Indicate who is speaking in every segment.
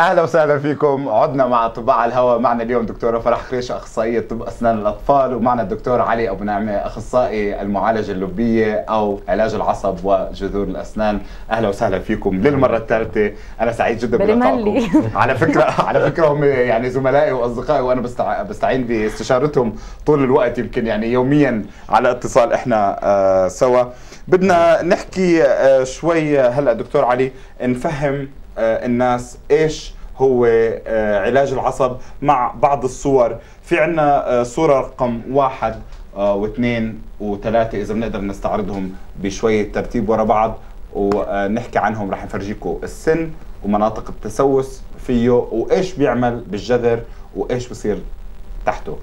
Speaker 1: أهلا وسهلا فيكم. عدنا مع اطباء على الهواء. معنا اليوم دكتورة فرح خريش أخصائية طب أسنان الأطفال ومعنا الدكتور علي أبو نعمة أخصائي المعالجة اللبية أو علاج العصب وجذور الأسنان. أهلا وسهلا فيكم للمرة الثالثة. أنا سعيد جدا بلقائكم. على فكرة على فكرة هم يعني زملائي وأصدقائي وأنا بستع... بستعين باستشارتهم طول الوقت يمكن يعني يوميا على اتصال إحنا آه سوا. بدنا نحكي آه شوي. هلأ دكتور علي نفهم الناس إيش هو آه، علاج العصب مع بعض الصور. في عنا آه، صورة رقم واحد واثنين وثلاثة إذا بنقدر نستعرضهم بشوية ترتيب ورا بعض ونحكي عنهم رح نفرجيكم السن ومناطق التسوس فيه وإيش بيعمل بالجذر وإيش بصير تحته.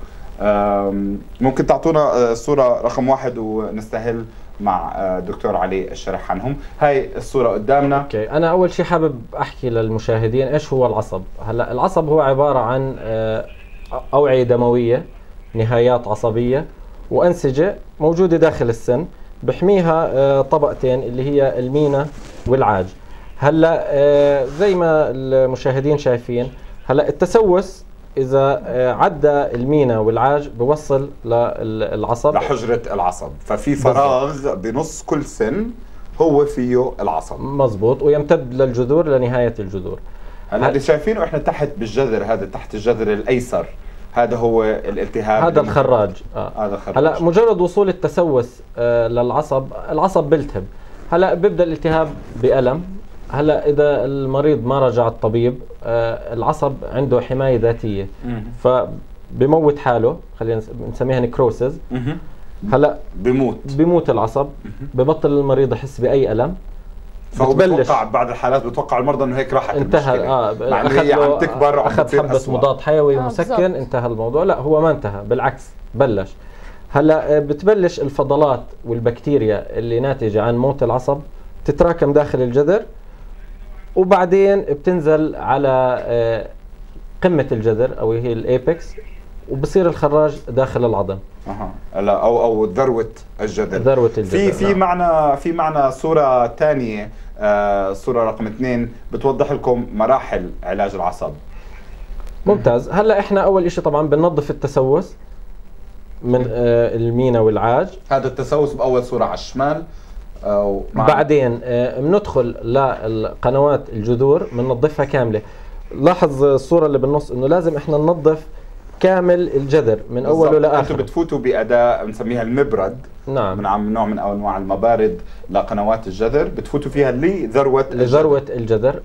Speaker 1: ممكن تعطونا صورة رقم واحد ونستهل مع آه، دكتور علي الشرح عنهم. هاي الصورة قدامنا.
Speaker 2: okay. أنا أول شيء حابب أحكي للمشاهدين إيش هو العصب. هلأ العصب هو عبارة عن آه، أوعية دموية نهايات عصبية وأنسجة موجودة داخل السن بحميها آه، طبقتين اللي هي المينا والعاج. هلأ زي ما المشاهدين شايفين هلأ التسوس إذا آه، عدى المينا والعاج بوصل للعصب.
Speaker 1: لحجرة العصب. ففي فراغ بنص كل سن هو فيه العصب.
Speaker 2: مزبوط ويمتد للجذور لنهاية الجذور.
Speaker 1: هلا اللي شايفينه إحنا تحت بالجذر هذا تحت الجذر الأيسر. هذا هو الالتهاب
Speaker 2: هذا الخراج. آه. هذا الخراج. هلا مجرد وصول التسوس آه للعصب العصب بيلتهب هلا بيبدأ الالتهاب بألم. هلا إذا المريض ما رجع الطبيب آه العصب عنده حماية ذاتية. فبموت حاله خلينا نسميها نكروسز
Speaker 1: هلا بموت.
Speaker 2: بموت العصب ببطل المريض يحس بأي ألم.
Speaker 1: فهو بتوقع بعض الحالات بتوقع المرضى إنه هيك راحت
Speaker 2: انتهى آه
Speaker 1: مع هي عم تكبر
Speaker 2: أخذ حبه مضاد حيوي آه مسكن انتهى الموضوع. لا هو ما انتهى بالعكس بلش. هلا آه، بتبلش الفضلات والبكتيريا اللي ناتجة عن موت العصب تتراكم داخل الجذر وبعدين بتنزل على آه، قمة الجذر أو هي الأيبكس وبصير الخراج داخل العظم.
Speaker 1: أها. لا أو أو ذروة الجذر.
Speaker 2: ذروة الجذر
Speaker 1: في في نعم. معنا في معنا صورة ثانية آه صورة رقم اثنين بتوضح لكم مراحل علاج العصب
Speaker 2: ممتاز. هلا إحنا أول شيء طبعا بننظف التسوس من آه المينا والعاج.
Speaker 1: هذا التسوس بأول صورة على الشمال
Speaker 2: بعدين آه، بندخل للقنوات الجذور بننظفها كاملة. لاحظ الصورة اللي بالنص إنه لازم إحنا ننظف كامل الجذر من أوله لآخره.
Speaker 1: أنتم بتفوتوا بأداة بنسميها المبرد.
Speaker 2: نعم.
Speaker 1: من عم نوع من انواع المبارد لقنوات الجذر. بتفوتوا فيها لذروه
Speaker 2: لذروة الجذر.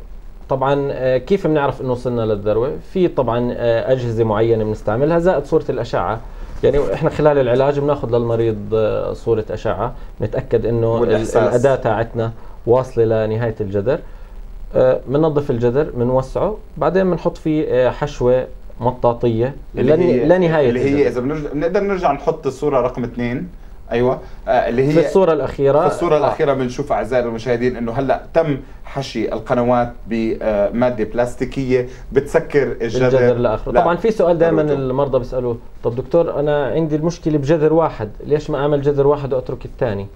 Speaker 2: طبعا آه، كيف بنعرف إنه وصلنا للذروة؟ في طبعا آه، أجهزة معينة بنستعملها زائد صورة الأشعة. يعني إحنا خلال العلاج بناخذ للمريض آه، صورة أشعة نتأكد إنه الأداة تاعتنا واصلة لنهاية الجذر بننظف آه، الجذر بنوسعه بعدين بنحط فيه آه، حشوة مطاطية
Speaker 1: اللي هي لنهاية اللي هي إذا بنقدر نرجع نحط الصورة رقم اثنين. أيوه.
Speaker 2: آه اللي هي في الصورة الأخيرة.
Speaker 1: في الصورة آه الأخيرة بنشوف أعزائي المشاهدين إنه هلأ تم حشي القنوات بماده بلاستيكية. بتسكر الجذر
Speaker 2: الجذر لآخره. طبعا في سؤال دائما المرضى بيسألوه. طب دكتور أنا عندي المشكلة بجذر واحد. ليش ما أعمل جذر واحد وأترك الثاني؟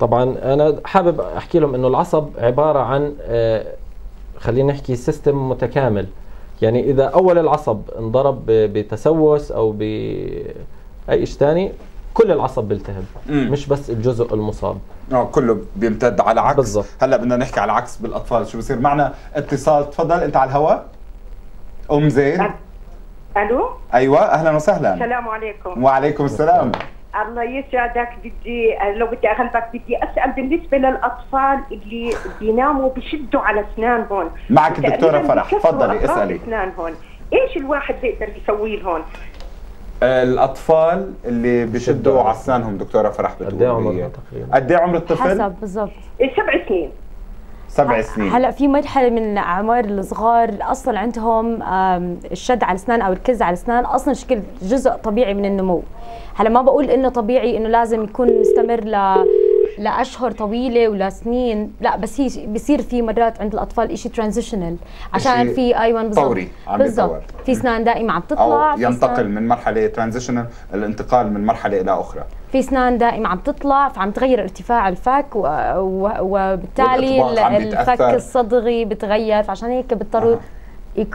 Speaker 2: طبعا أنا حابب أحكي لهم إنه العصب عبارة عن آه خلينا نحكي سيستم متكامل. يعني إذا أول العصب انضرب بتسوس أو بأي شيء ثاني كل العصب بيلتهب مش بس الجزء المصاب.
Speaker 1: آه كله بيمتد على عكس. بالزبط. هلا بدنا نحكي على عكس بالأطفال شو بصير؟ معنا اتصال تفضل أنت على الهواء؟ أم زين؟
Speaker 3: ألو؟
Speaker 1: أيوه أهلا وسهلا.
Speaker 3: السلام عليكم.
Speaker 1: وعليكم السلام.
Speaker 3: الله يسعدك بدي لو بدي اغلبك بدي أسأل بالنسبة للأطفال اللي بيناموا بشدوا على أسنانهم.
Speaker 1: معك الدكتورة فرح. تفضلي اسألي.
Speaker 3: أسنانهم. إيش الواحد بيقدر يسوي لهم؟
Speaker 1: الأطفال اللي بيشدوا على اسنانهم دكتورة فرح بتقول قد إيه عمر قد إيه عمر الطفل؟
Speaker 4: حسب بالضبط.
Speaker 3: سبع سنين.
Speaker 1: سبع سنين.
Speaker 4: هلا في مرحلة من اعمار الصغار أصلا عندهم الشد على الأسنان أو الكز على الأسنان أصلا شكل جزء طبيعي من النمو. هلا ما بقول إنه طبيعي إنه لازم يكون مستمر ل لاشهر طويلة ولسنين لا بس هي بصير في مرات عند الأطفال شيء transitional عشان في أيوه بالضبط
Speaker 1: طوري،
Speaker 4: بالضبط. في اسنان دائما عم تطلع
Speaker 1: أو
Speaker 4: في
Speaker 1: ينتقل من مرحلة transitional الانتقال من مرحلة إلى أخرى
Speaker 4: في اسنان دائما عم تطلع فعم تغير ارتفاع الفك و... و... وبالتالي الفك. الصدغي بتغير فعشان هيك بيضطروا.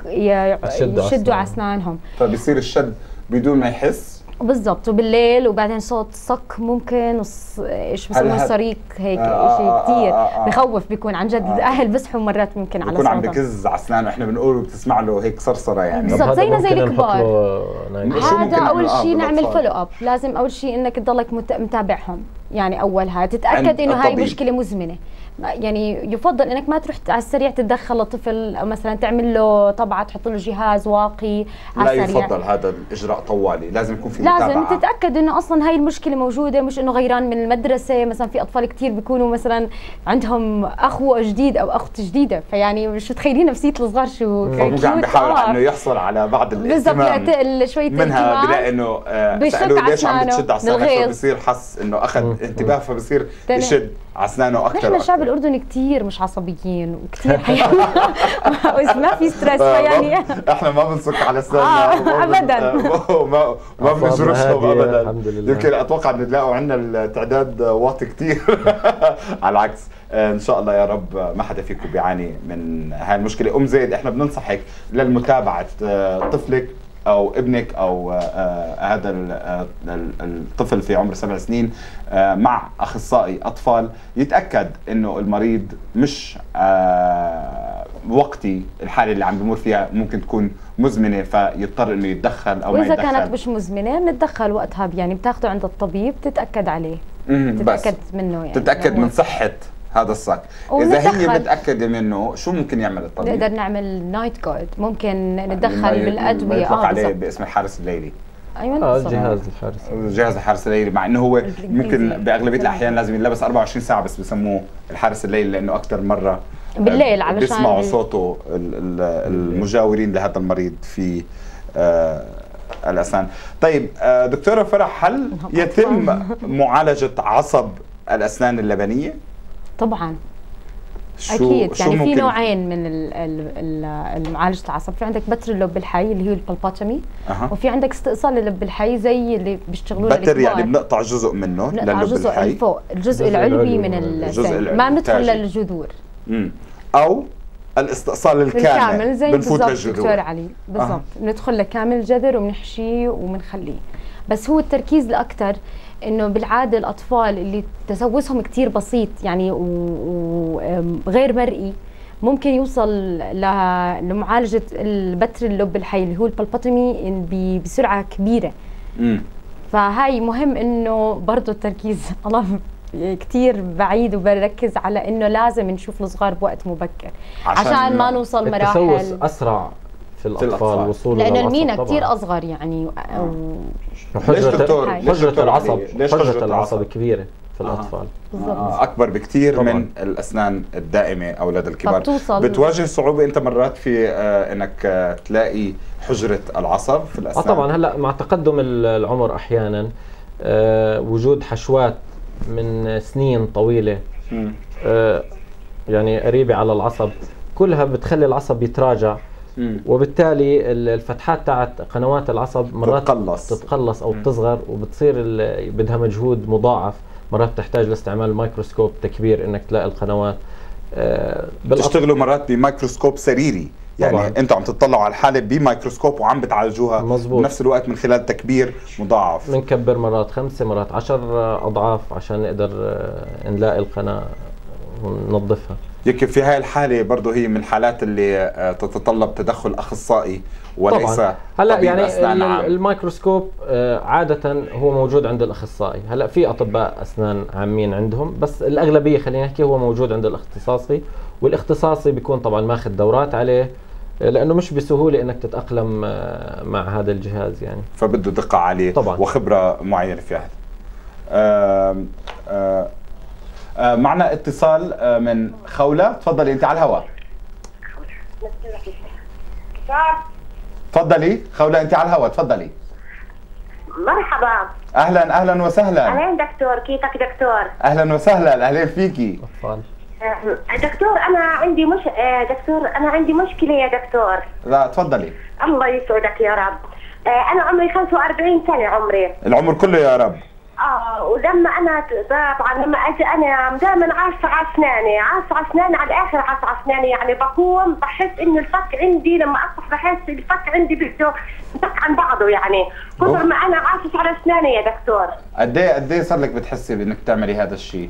Speaker 2: يشدوا
Speaker 4: على. اسنانهم
Speaker 1: فبصير الشد بدون ما يحس
Speaker 4: بالضبط وبالليل وبعدين صوت صك ممكن وص...
Speaker 1: إيش
Speaker 4: بسموه صريخ هيك
Speaker 1: آه، آه،
Speaker 4: شيء
Speaker 1: آه،
Speaker 4: كثير
Speaker 1: آه، آه.
Speaker 4: بخوف بيكون عن جد
Speaker 1: آه.
Speaker 4: الأهل بصحوا مرات ممكن على
Speaker 1: بكون عم بكز على أسنانه إحنا بنقول بتسمع له هيك صرصرة يعني
Speaker 4: بالضبط. زينا زي الكبار. هذا؟ أول
Speaker 1: آه،
Speaker 4: شيء نعمل. فولو اب لازم أول شيء إنك تضلك مت- متابعهم يعني اولها تتأكد إنه هاي. مشكلة مزمنة يعني يفضل إنك ما تروح على السريع تتدخل لطفل أو مثلا تعمل له طبعة تحط له جهاز واقي
Speaker 1: لا
Speaker 4: على السريع
Speaker 1: يفضل هذا الإجراء طوالي لازم يكون في
Speaker 4: لازم
Speaker 1: متابعة
Speaker 4: تتأكد إنه أصلا هاي المشكلة موجودة مش إنه غيران من المدرسة مثلا في أطفال كتير بيكونوا مثلا عندهم اخو جديد أو أخت جديدة فيعني شو تخيلين نفسية الصغار شو
Speaker 1: فممكن عم
Speaker 4: cute.
Speaker 1: بيحاول
Speaker 4: آه.
Speaker 1: إنه يحصل على بعض
Speaker 4: بالضبط
Speaker 1: الاهتمام
Speaker 4: يعت- شوية
Speaker 1: منها. بلاقي إنه آه، سألوه
Speaker 4: على
Speaker 1: ليش عم بتشد على. فبصير حس إنه أخذ انتباه فبصير. يشد اسنانه أكثر
Speaker 4: نحن الشعب الاردني كثير مش عصبيين وكثير ما في ستريس فيعني
Speaker 1: إحنا ما بنصك على اسناننا
Speaker 4: آه،
Speaker 1: وما
Speaker 4: أبداً.
Speaker 1: آه، ما بنجرسهم
Speaker 2: هادية،
Speaker 1: ابدا.
Speaker 2: الحمد لله.
Speaker 1: يمكن أتوقع انه تلاقوا عندنا التعداد واطي كثير على العكس آه، إن شاء الله يا رب ما حدا فيكم بيعاني من هاي المشكلة. أم زيد إحنا بننصحك للمتابعة طفلك أو ابنك أو آه، آه، هذا آه، ال- الطفل في عمر سبع سنين مع أخصائي أطفال يتأكد إنه المريض مش وقتي الحاله اللي عم بمر فيها ممكن تكون مزمنة فيضطر إنه يتدخل أو ما
Speaker 4: وإذا
Speaker 1: يتدخل.
Speaker 4: كانت مش مزمنة بنتدخل وقتها يعني بتاخده عند الطبيب تتأكد عليه. تتأكد منه يعني. تتأكد
Speaker 1: من صحة هذا الصك.
Speaker 4: إذا.
Speaker 1: هي متأكدة منه شو ممكن يعمل الطبيب؟
Speaker 4: نقدر نعمل night guard ممكن نتدخل
Speaker 1: بالأدوية.
Speaker 4: آه
Speaker 1: عليه باسم الحارس الليلي.
Speaker 4: أيوه
Speaker 2: آه
Speaker 4: بالضبط.
Speaker 2: جهاز الحارس
Speaker 1: جهاز الحارس الليلي مع إنه هو. ممكن بأغلبية الأحيان لازم يلبس 24 ساعة بس بسموه الحارس الليلي لأنه أكثر مرة
Speaker 4: بالليل علشان
Speaker 1: بيسمعوا
Speaker 4: بي-
Speaker 1: صوته ال- ال- المجاورين لهذا المريض في آه الاسنان طيب آه دكتورة فرح هل يتم معالجة عصب الأسنان اللبنية؟
Speaker 4: طبعا.
Speaker 1: شو
Speaker 4: أكيد.
Speaker 1: شو
Speaker 4: يعني في نوعين من ال- ال- ال- معالجه العصب في عندك بتر اللب الحي اللي هو البلباتومي
Speaker 1: أها.
Speaker 4: وفي عندك استئصال اللب الحي زي اللي بيشتغلوا
Speaker 1: بتر يعني بنقطع جزء منه
Speaker 4: بنقطع
Speaker 1: للب
Speaker 4: الجزء
Speaker 1: الحي
Speaker 4: اللي فوق الجزء العلوي من
Speaker 1: الجزء العلوي.
Speaker 4: ما بندخل. للجذور.
Speaker 1: مم. أو الاستئصال الكامل
Speaker 4: بالكامل زي بالضبط دكتور علي بالضبط. بندخل لكامل الجذر وبنحشيه وبنخليه بس هو التركيز الاكثر إنه بالعادة الأطفال اللي تسوسهم كتير بسيط يعني وغير مرئي ممكن يوصل لمعالجة البتر اللب الحي اللي هو البلبوتومي بسرعة كبيرة.
Speaker 1: مم.
Speaker 4: فهاي مهم إنه برضه التركيز. الله كتير بعيد وبركز على إنه لازم نشوف الصغار بوقت مبكر
Speaker 1: عشان
Speaker 4: عشان, ما نوصل
Speaker 2: التسوس
Speaker 4: مراحل
Speaker 2: أسرع في الأطفال,
Speaker 1: الأطفال.
Speaker 2: وصوله لأنه
Speaker 4: المينا. كتير أصغر يعني و...
Speaker 1: ليش دكتور؟
Speaker 2: حجرة
Speaker 1: ليش
Speaker 2: حجرة
Speaker 1: دكتور
Speaker 2: العصب حجرة العصب؟ كبيرة في
Speaker 1: أها.
Speaker 2: الأطفال
Speaker 4: بالضبط
Speaker 1: آه، أكبر بكثير
Speaker 2: طبعاً.
Speaker 1: من الأسنان الدائمة أو لدى الكبار
Speaker 4: فبتوصل-
Speaker 1: بتواجه صعوبة أنت مرات في آه، إنك آه، تلاقي حجرة العصب في
Speaker 2: آه
Speaker 1: الأسنان
Speaker 2: طبعا هلأ مع تقدم ال- العمر أحيانا آه وجود حشوات من سنين
Speaker 1: طويلة.
Speaker 2: آه يعني قريبة على العصب كلها بتخلي العصب يتراجع. وبالتالي ال- الفتحات تاعت قنوات العصب مرات
Speaker 1: تتقلص.
Speaker 2: تتقلص أو
Speaker 1: مم.
Speaker 2: تصغر وبتصير بدها مجهود مضاعف مرات تحتاج لاستعمال الميكروسكوب تكبير إنك تلاقي القنوات آه
Speaker 1: بتشتغلوا مرات بميكروسكوب سريري يعني
Speaker 2: طبعاً.
Speaker 1: أنتوا عم تطلعوا على الحالة بميكروسكوب وعم بتعالجوها
Speaker 2: مظبوط.
Speaker 1: بنفس الوقت من خلال تكبير مضاعف
Speaker 2: بنكبر مرات خمسة مرات عشر أضعاف عشان نقدر آه، نلاقي القناة وننظفها
Speaker 1: يمكن في هاي الحالة برضه هي من الحالات اللي آه، تتطلب تدخل أخصائي وليس
Speaker 2: طبعا هلا يعني. الميكروسكوب آه، عادة هو موجود عند الأخصائي هلا في أطباء أسنان عامين عندهم بس الأغلبية خلينا نحكي هو موجود عند الاختصاصي والاختصاصي بيكون طبعا ماخذ دورات عليه آه، لأنه مش بسهولة إنك تتأقلم آه، مع هذا الجهاز يعني.
Speaker 1: فبده دقة عالية
Speaker 2: طبعاً.
Speaker 1: وخبرة معينة في هذا. آم، آه، آه، معنا اتصال آه، من خولة. تفضلي أنت على الهواء. تفضلي خولة أنت على الهواء. تفضلي.
Speaker 3: مرحبا.
Speaker 1: أهلا أهلا وسهلا.
Speaker 3: أهلين دكتور كيفك دكتور؟
Speaker 1: أهلا وسهلا أهلين فيكي.
Speaker 2: أطفال.
Speaker 3: آه، دكتور أنا عندي مش آه، دكتور أنا عندي مشكلة يا دكتور.
Speaker 1: لا تفضلي.
Speaker 3: الله يسعدك يا رب. آه، أنا عمري 45 سنة عمري.
Speaker 1: العمر كله يا رب.
Speaker 3: آه ولما أنا طبعا لما أجي أنا دائما عاصة على أسناني عاصة على أسناني على الآخر عاصة على أسناني. يعني بقوم بحس إنه الفك عندي لما أصبح بحس الفك عندي بده انفك عن بعضه يعني. كثر. ما أنا عاصة على أسناني يا دكتور.
Speaker 1: قد إيه قد إيه صار لك بتحسي بإنك تعملي هذا الشيء؟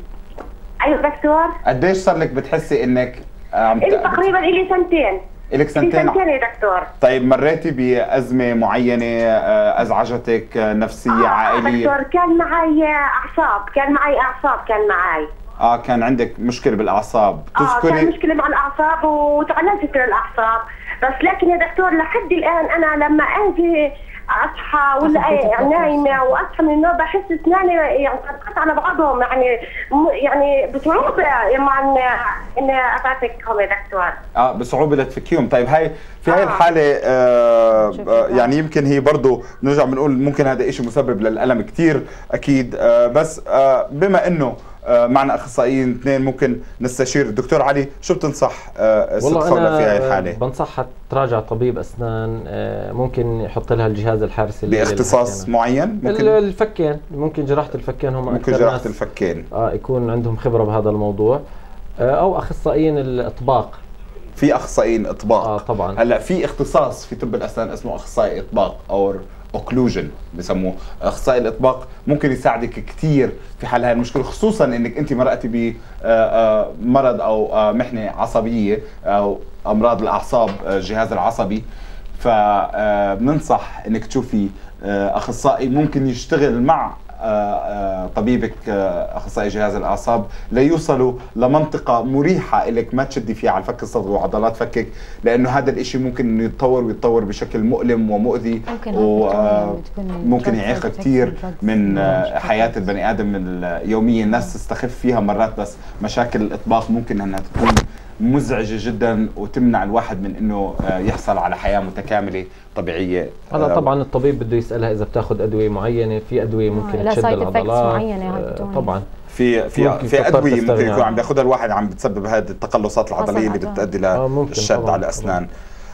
Speaker 3: أيوه دكتور.
Speaker 1: قديش صار لك بتحسي إنك عم
Speaker 3: إلي تقريبا إلي سنتين.
Speaker 1: لك
Speaker 3: إلي
Speaker 1: سنتين.
Speaker 3: سنتين يا دكتور.
Speaker 1: طيب مريتي بأزمة معينة آه، أزعجتك آه، نفسية
Speaker 3: آه
Speaker 1: عائلية؟
Speaker 3: دكتور كان معي أعصاب. كان معي أعصاب كان معي.
Speaker 1: آه كان عندك مشكلة بالأعصاب.
Speaker 3: آه كان
Speaker 1: تذكري
Speaker 3: مشكلة مع الأعصاب وتعالجت من الأعصاب. بس لكن يا دكتور لحد الآن أنا لما أجي أصحى ولا نايمة وأصحى من النوم. بحس أسناني يعني تنقطع على بعضهم. يعني يعني بصعوبة مع إن إن أفاتكهم يا دكتور
Speaker 1: آه بصعوبة لتفكيهم. طيب هاي في هاي
Speaker 3: آه.
Speaker 1: الحالة آه آه،. يعني يمكن هي برضو نرجع بنقول ممكن هذا إشي مسبب للألم كتير أكيد. آه بس آه بما إنه آه معنا أخصائيين اثنين ممكن نستشير. الدكتور علي شو بتنصح آه ست خولة في هاي الحالة؟
Speaker 2: بنصحها تراجع طبيب أسنان آه، ممكن يحط لها الجهاز الحارسي
Speaker 1: باختصاص. معين؟ ممكن؟
Speaker 2: الفكين ممكن جراحة الفكين هم
Speaker 1: ممكن
Speaker 2: أكثر جراحة
Speaker 1: الفكين.
Speaker 2: آه يكون عندهم خبرة بهذا الموضوع. آه، أو أخصائيين الإطباق.
Speaker 1: في أخصائيين إطباق.
Speaker 2: آه طبعا.
Speaker 1: هلأ في اختصاص في طب الأسنان اسمه أخصائي إطباق أو اوكلوجن بسموه. أخصائي الإطباق ممكن يساعدك كثير في حل هاي المشكلة خصوصا إنك أنت مرقتي بمرض أو آه، محنة عصبية أو أمراض الأعصاب آه، الجهاز العصبي. فبننصح إنك تشوفي آه، أخصائي ممكن يشتغل مع آه، آه، طبيبك آه، أخصائي جهاز الأعصاب ليوصلوا لمنطقة مريحة لك ما تشدي فيها على الفك الصدري وعضلات فكك لأنه هذا الإشي ممكن إنه يتطور ويتطور بشكل مؤلم ومؤذي
Speaker 4: ممكن
Speaker 1: و-
Speaker 4: هاي
Speaker 1: آه،
Speaker 4: تكون
Speaker 1: ممكن
Speaker 4: drugs
Speaker 1: يعيق كثير. من آه،
Speaker 4: حياة.
Speaker 1: البني آدم اليوميه الناس تستخف فيها مرات بس مشاكل الإطباق ممكن إنها تكون مزعجة جدا وتمنع الواحد من إنه آه، يحصل على حياة متكاملة طبيعية
Speaker 2: هلا
Speaker 1: آه،
Speaker 2: طبعا الطبيب بده يسألها إذا بتاخذ أدوية معينة في أدوية ممكن
Speaker 4: لها
Speaker 2: تشد العضلات آه،. طبعا
Speaker 1: في في
Speaker 2: ممكن
Speaker 1: في أدوية ممكن يكون عم
Speaker 2: عنها.
Speaker 1: بياخذها الواحد عم بتسبب هذه التقلصات العضلية اللي. بتؤدي
Speaker 2: آه، ممكن
Speaker 1: للشد على الأسنان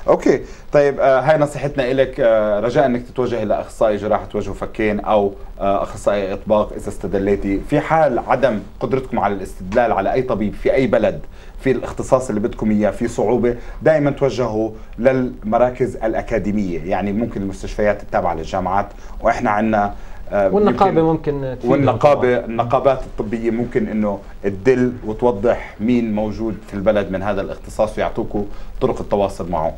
Speaker 1: أوكي. طيب آه هاي نصيحتنا لك آه رجاء إنك تتوجهي لاخصائي جراحة وجه وفكين أو آه أخصائي إطباق إذا استدليتي. في حال عدم قدرتكم على الاستدلال على أي طبيب في أي بلد في الاختصاص اللي بدكم إياه في صعوبة دائما توجهوا للمراكز الأكاديمية. يعني ممكن المستشفيات التابعة للجامعات وإحنا عندنا
Speaker 2: والنقابة
Speaker 1: يمكن-
Speaker 2: ممكن
Speaker 1: والنقابه. النقابات الطبية ممكن إنه تدل وتوضح مين موجود في البلد من هذا الاختصاص ويعطوكوا طرق التواصل معه